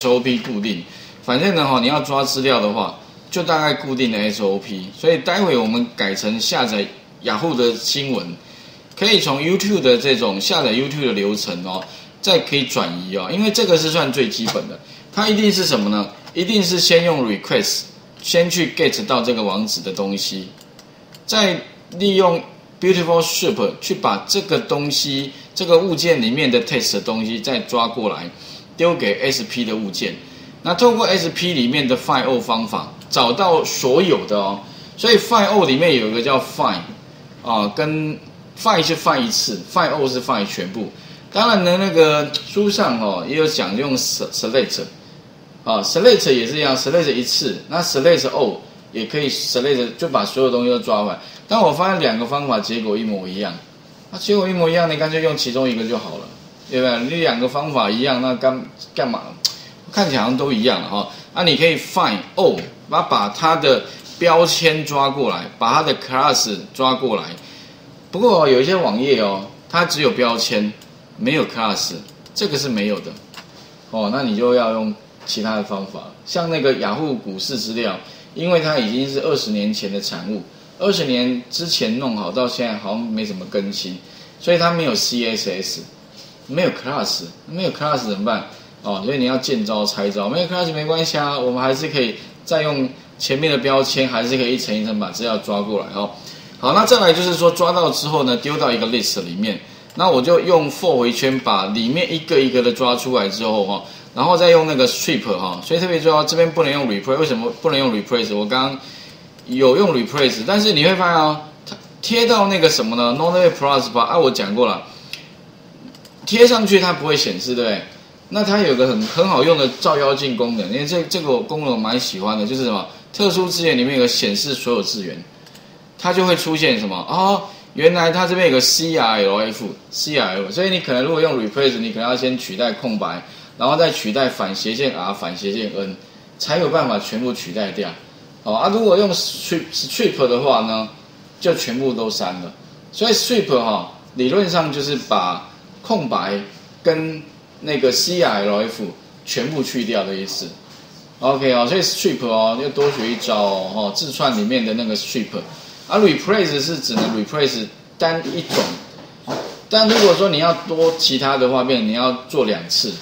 SOP 固定，反正呢哈，你要抓资料的话，就大概固定的 SOP。所以待会我们改成下载雅虎的新闻，可以从 YouTube 的这种下载 YouTube 的流程哦，再可以转移哦，因为这个是算最基本的。它一定是什么呢？一定是先用 Request 先去 get 到这个网址的东西，再利用 Beautiful Ship 去把这个东西这个物件里面的 text 的东西再抓过来。丢给 SP 的物件，那透过 SP 里面的 find 方法找到所有的哦，所以 find 里面有一个叫 find 啊，跟 find 是 find 一次，find 是 find 全部。当然呢，那个书上哦也有讲用 select 啊，select 也是一样，select 一次，那 select all 也可以 select 就把所有东西都抓回来。但我发现两个方法结果一模一样，那结果一模一样，你干脆用其中一个就好了。对吧？你两个方法一样，那干干嘛？看起来好像都一样了哈。那你可以 find all，把把它的标签抓过来，把它的 class 抓过来。不过有一些网页哦，它只有标签，没有 class，这个是没有的。哦，那你就要用其他的方法，像那个雅虎股市资料，因为它已经是二十年前的产物，二十年之前弄好到现在好像没怎么更新，所以它没有 CSS。没有 class，没有 class 怎么办？哦，所以你要见招拆招。没有 class 没关系啊，我们还是可以再用前面的标签，还是可以一层一层把资料抓过来哦。好，那再来就是说抓到之后呢，丢到一个 list 里面，那我就用 for 回圈把里面一个一个的抓出来之后哈，然后再用那个 strip 哈，所以特别重要，这边不能用 replace，为什么不能用 replace？我刚刚有用 replace，但是你会发现哦，它贴到那个什么呢？node plus 吧，啊，我讲过了。贴上去它不会显示，对不对？那它有个很很好用的照妖镜功能，因为这这个功能我蛮喜欢的，就是什么特殊资源里面有个显示所有资源，它就会出现什么哦，原来它这边有个 CRLF，CRL，所以你可能如果用 replace，你可能要先取代空白，然后再取代反斜线 R 反斜线 N，才有办法全部取代掉。哦啊，如果用 strip strip 的话呢，就全部都删了。所以 strip 哈，理论上就是把空白跟那个 C L F 全部去掉的意思，OK 哦，所以 strip 哦要多学一招哦，字串里面的那个 strip，而 replace 是只能 replace 单一种，但如果说你要多其他的话，变你要做两次，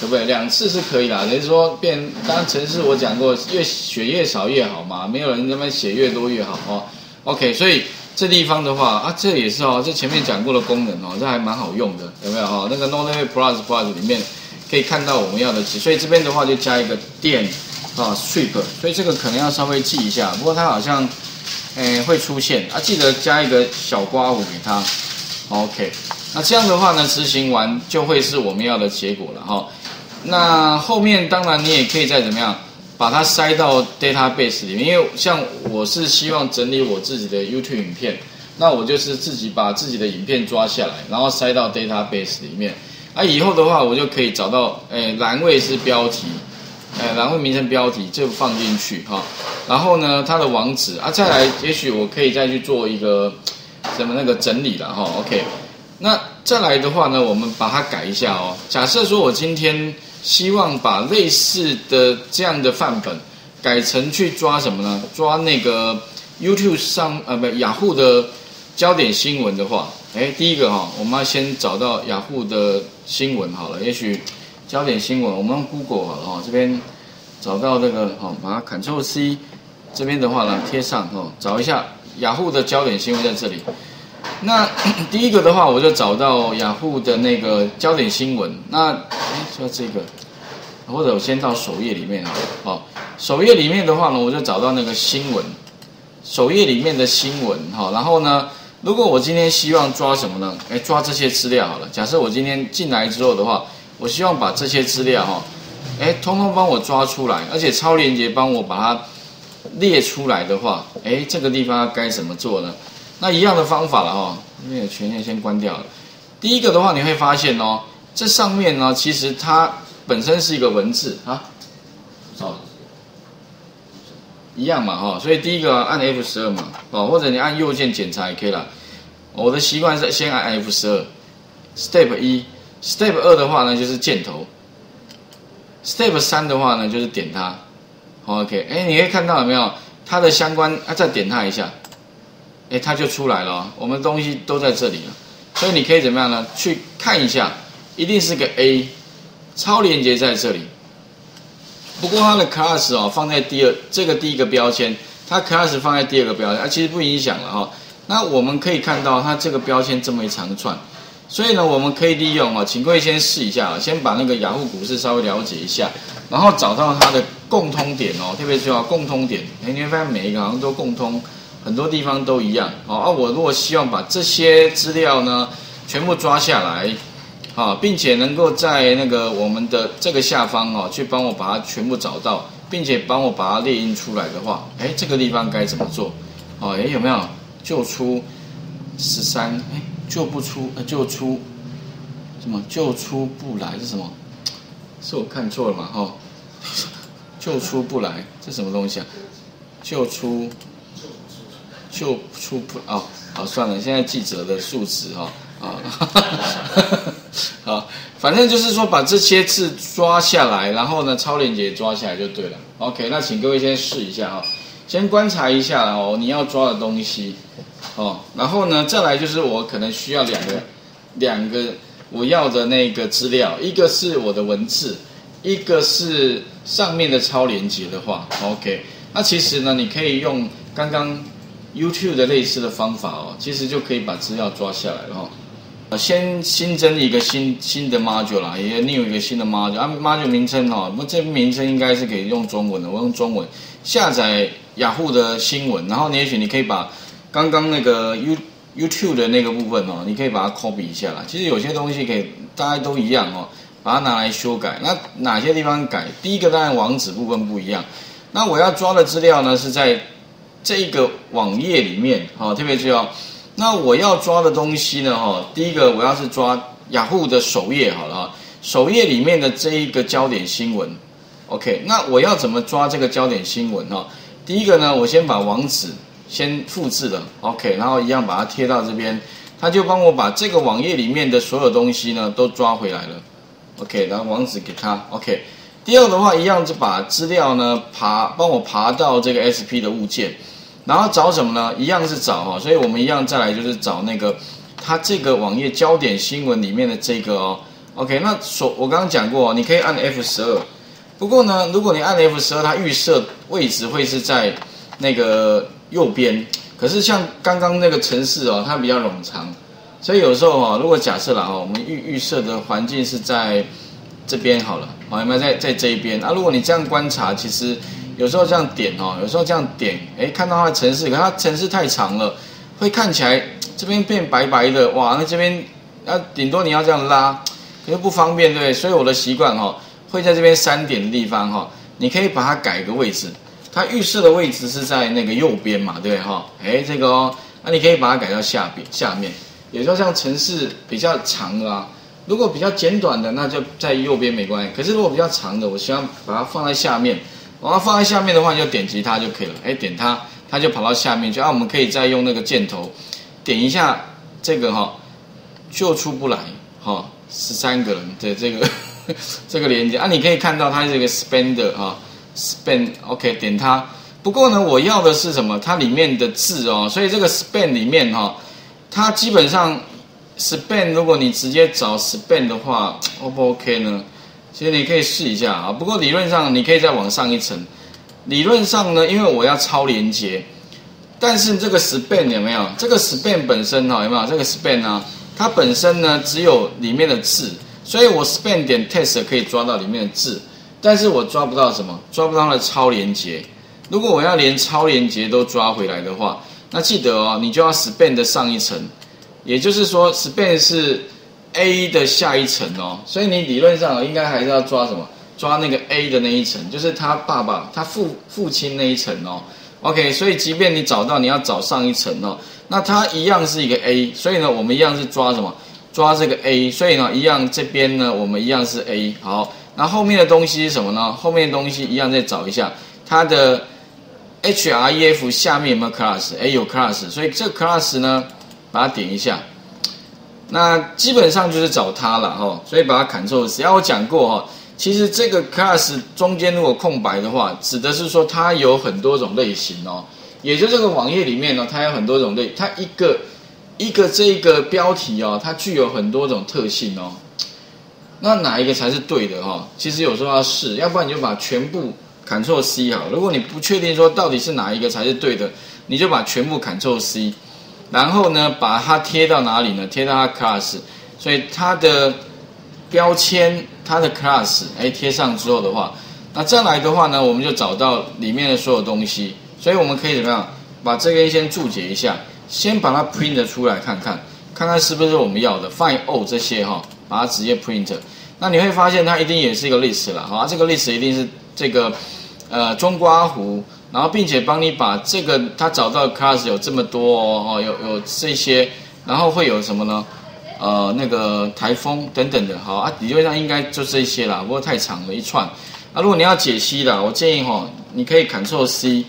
对不对？两次是可以啦，等于说变，当然城市我讲过，越写越少越好嘛，没有人那么写越多越好哦，OK，所以。这地方的话啊，这也是哦，这前面讲过的功能哦，这还蛮好用的，有没有哈？那个 Node Plus Plus 里面可以看到我们要的词，所以这边的话就加一个电啊 strip，所以这个可能要稍微记一下。不过它好像诶会出现啊，记得加一个小刮胡给它。OK，那这样的话呢，执行完就会是我们要的结果了哈。那后面当然你也可以再怎么样。把它塞到 database 里面，因为像我是希望整理我自己的 YouTube 影片，那我就是自己把自己的影片抓下来，然后塞到 database 里面。啊，以后的话我就可以找到，诶，栏位是标题，诶，栏位名称标题就放进去哈。然后呢，它的网址啊，再来，也许我可以再去做一个什么那个整理了哈。OK，那再来的话呢，我们把它改一下哦。假设说我今天。希望把类似的这样的范本改成去抓什么呢？抓那个 YouTube 上呃不雅虎的焦点新闻的话，哎，第一个哈，我们要先找到雅虎的新闻好了。也许焦点新闻，我们用 Google 好了哈，这边找到那个哈，把它 Ctrl C，这边的话呢贴上哈，找一下雅虎的焦点新闻在这里。那 第一个的话，我就找到雅虎的那个焦点新闻。那哎，说这个，或者我先到首页里面啊。好，首页里面的话呢，我就找到那个新闻。首页里面的新闻哈，然后呢，如果我今天希望抓什么呢？哎，抓这些资料好了。假设我今天进来之后的话，我希望把这些资料哈，哎，通通帮我抓出来，而且超链接帮我把它列出来的话，哎，这个地方该怎么做呢？那一样的方法了哈，那个权限先关掉了。第一个的话，你会发现哦，这上面呢，其实它本身是一个文字啊，哦，一样嘛哈，所以第一个按 F 十二嘛，哦，或者你按右键检查也可以了。我的习惯是先按 F 十二，Step 一，Step 二的话呢就是箭头，Step 三的话呢，就是点它。OK，哎，你可以看到有没有它的相关？啊，再点它一下，哎，它就出来了。我们东西都在这里了，所以你可以怎么样呢？去看一下，一定是个 A，超连接在这里。不过它的 class 哦放在第二这个第一个标签，它 class 放在第二个标签，啊，其实不影响了哈。那我们可以看到它这个标签这么一长串。所以呢，我们可以利用啊，请各位先试一下啊，先把那个雅虎股市稍微了解一下，然后找到它的共通点哦，特别重要共通点。哎，你会发现每一个好像都共通，很多地方都一样哦。啊，我如果希望把这些资料呢全部抓下来，啊，并且能够在那个我们的这个下方哦，去帮我把它全部找到，并且帮我把它列印出来的话，哎，这个地方该怎么做？哦，哎，有没有就出十三？哎。救不出，呃，救出什么？救出不来是什么？是我看错了嘛？哈，救出不来，这什么东西啊？救出，就出不哦，好算了，现在记者的数值哈啊，好，反正就是说把这些字抓下来，然后呢，超链接抓下来就对了。OK，那请各位先试一下哈，先观察一下哦，你要抓的东西。哦，然后呢，再来就是我可能需要两个，两个我要的那个资料，一个是我的文字，一个是上面的超连接的话，OK，那其实呢，你可以用刚刚 YouTube 的类似的方法哦，其实就可以把资料抓下来了哈。先新增一个新新的 module 啦，也另有一个新的 module，啊 module 名称哈，那这名称应该是可以用中文的，我用中文下载雅虎的新闻，然后你也许你可以把。刚刚那个 You YouTube 的那个部分哦，你可以把它 copy 一下啦。其实有些东西可以，大家都一样哦，把它拿来修改。那哪些地方改？第一个当然网址部分不一样。那我要抓的资料呢是在这个网页里面哦，特别重要。那我要抓的东西呢哈，第一个我要是抓雅虎的首页好了，首页里面的这一个焦点新闻。OK，那我要怎么抓这个焦点新闻哈？第一个呢，我先把网址。先复制了，OK，然后一样把它贴到这边，他就帮我把这个网页里面的所有东西呢都抓回来了，OK，然后网址给他，OK。第二的话，一样就把资料呢爬，帮我爬到这个 SP 的物件，然后找什么呢？一样是找哈，所以我们一样再来就是找那个它这个网页焦点新闻里面的这个哦，OK。那所我刚刚讲过，你可以按 F 十二，不过呢，如果你按 F 十二，它预设位置会是在那个。右边，可是像刚刚那个城市哦，它比较冗长，所以有时候哦，如果假设了哦，我们预预设的环境是在这边好了，好有没有在在这一边？啊，如果你这样观察，其实有时候这样点哦，有时候这样点，哎，看到它的城市，可它城市太长了，会看起来这边变白白的，哇，那这边啊，顶多你要这样拉，可是不方便，对不对？所以我的习惯哈，会在这边三点的地方哈，你可以把它改个位置。它预设的位置是在那个右边嘛，对不对哈？哎，这个哦，那你可以把它改到下边下面。有时候像城市比较长啊，如果比较简短的，那就在右边没关系。可是如果比较长的，我希望把它放在下面。然后放在下面的话，你就点击它就可以了。哎，点它，它就跑到下面去。啊，我们可以再用那个箭头点一下这个哈，就出不来哈。十三个人的这个 这个连接啊，你可以看到它是一个 spender 哈。span OK 点它，不过呢，我要的是什么？它里面的字哦，所以这个 span 里面哈，它基本上 span 如果你直接找 span 的话，O 不 OK 呢？其实你可以试一下啊。不过理论上你可以再往上一层。理论上呢，因为我要超连接，但是这个 span 有没有？这个 span 本身哈有没有？这个 span 呢，它本身呢只有里面的字，所以我 span 点 test 可以抓到里面的字。但是我抓不到什么，抓不到的超连接。如果我要连超连接都抓回来的话，那记得哦，你就要 span 的上一层，也就是说 span 是 A 的下一层哦。所以你理论上应该还是要抓什么？抓那个 A 的那一层，就是他爸爸他父父亲那一层哦。OK，所以即便你找到，你要找上一层哦，那它一样是一个 A。所以呢，我们一样是抓什么？抓这个 A。所以呢，一样这边呢，我们一样是 A。好。那后面的东西是什么呢？后面的东西一样再找一下，它的 href 下面有没有 class？哎，有 class，所以这 class 呢，把它点一下。那基本上就是找它了哈，所以把它 Ctrl，只要我讲过哈，其实这个 class 中间如果空白的话，指的是说它有很多种类型哦。也就这个网页里面呢，它有很多种类，它一个一个这个标题哦，它具有很多种特性哦。那哪一个才是对的哈？其实有时候要试，要不然你就把全部 Ctrl C 好。如果你不确定说到底是哪一个才是对的，你就把全部 Ctrl C，然后呢，把它贴到哪里呢？贴到它 class，所以它的标签。它的 class 哎贴上之后的话，那再来的话呢，我们就找到里面的所有东西，所以我们可以怎么样把这个先注解一下，先把它 print 出来看看，看看是不是我们要的 find all 这些哈，把它直接 print。那你会发现它一定也是一个 list 了哈，这个 list 一定是这个呃中刮弧，然后并且帮你把这个他找到 class 有这么多哦，有有这些，然后会有什么呢？呃，那个台风等等的，好啊，理论上应该就这些啦，不过太长了一串。啊，如果你要解析的，我建议哈，你可以 Ctrl C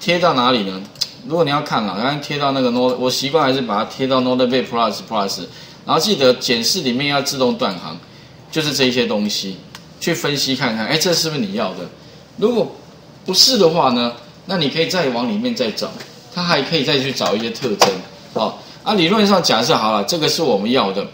贴到哪里呢？如果你要看了，刚刚贴到那个 no，我习惯还是把它贴到 Note Bay Plus Plus，然后记得检视里面要自动断行，就是这些东西去分析看看，哎，这是不是你要的？如果不是的话呢，那你可以再往里面再找，它还可以再去找一些特征，好。啊，理论上假设好了，这个是我们要的。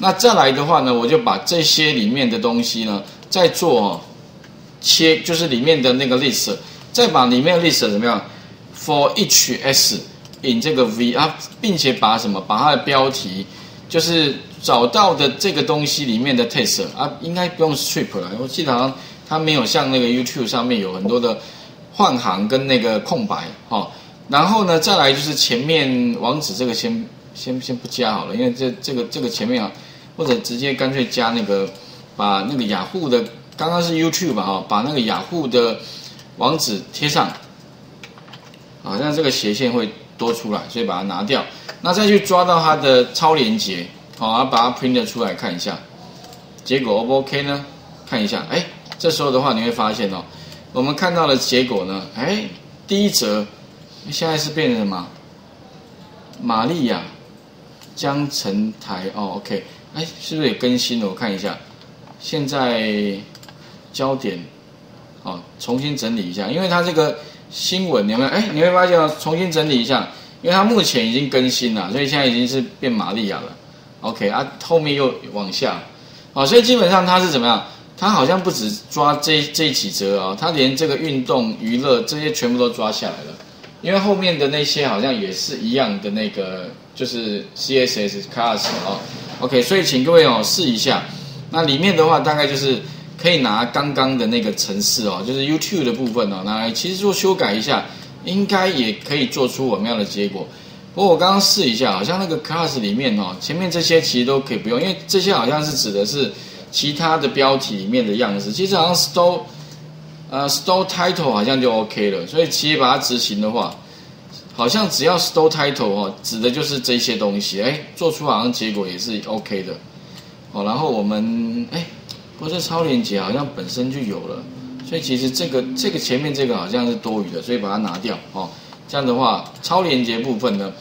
那再来的话呢，我就把这些里面的东西呢，再做切，就是里面的那个 list，再把里面的 list 怎么样？For each s in 这个 v 啊，并且把什么？把它的标题，就是找到的这个东西里面的 text 啊，应该不用 strip 了。我记得好像它没有像那个 YouTube 上面有很多的换行跟那个空白哈。然后呢，再来就是前面网址这个先先先不加好了，因为这这个这个前面啊，或者直接干脆加那个，把那个雅虎的刚刚是 YouTube 吧哈，把那个雅虎的网址贴上，好像这个斜线会多出来，所以把它拿掉。那再去抓到它的超连接，好，把它 print 出来看一下，结果 O 不 OK 呢？看一下，哎，这时候的话你会发现哦，我们看到的结果呢，哎，第一则。现在是变成什么？玛利亚江城台哦，OK，哎，是不是也更新了？我看一下，现在焦点哦，重新整理一下，因为它这个新闻有没有？哎，你会发现哦，重新整理一下，因为它目前已经更新了，所以现在已经是变玛利亚了，OK 啊，后面又往下，好，所以基本上它是怎么样？它好像不止抓这这几则啊，它连这个运动娱乐这些全部都抓下来了。因为后面的那些好像也是一样的那个，就是 CSS class 哦，OK，所以请各位哦试一下。那里面的话大概就是可以拿刚刚的那个程式哦，就是 YouTube 的部分哦，拿来其实做修改一下，应该也可以做出我们要的结果。不过我刚刚试一下，好像那个 class 里面哦，前面这些其实都可以不用，因为这些好像是指的是其他的标题里面的样子，其实好像 store，。呃，store title 好像就 OK 了，所以其实把它执行的话，好像只要 store title 哦，指的就是这些东西，哎，做出好像结果也是 OK 的，哦，然后我们哎，不是超链接好像本身就有了，所以其实这个这个前面这个好像是多余的，所以把它拿掉哦，这样的话超链接部分呢，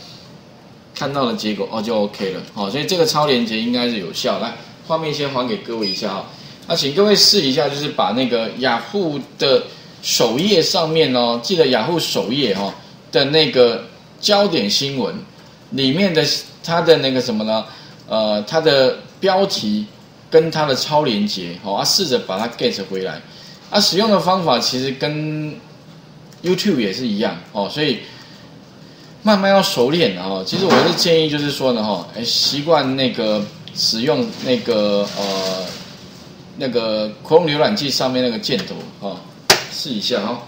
看到的结果哦就 OK 了，哦，所以这个超链接应该是有效，来，画面先还给各位一下啊。那请各位试一下，就是把那个雅虎的首页上面哦，记得雅虎首页哈的那个焦点新闻里面的它的那个什么呢？呃，它的标题跟它的超连接，好啊，试着把它 get 回来。啊，使用的方法其实跟 YouTube 也是一样哦，所以慢慢要熟练哦。其实我是建议就是说呢，哈，哎，习惯那个使用那个呃。那个 Chrome 浏览器上面那个箭头啊，试一下哈。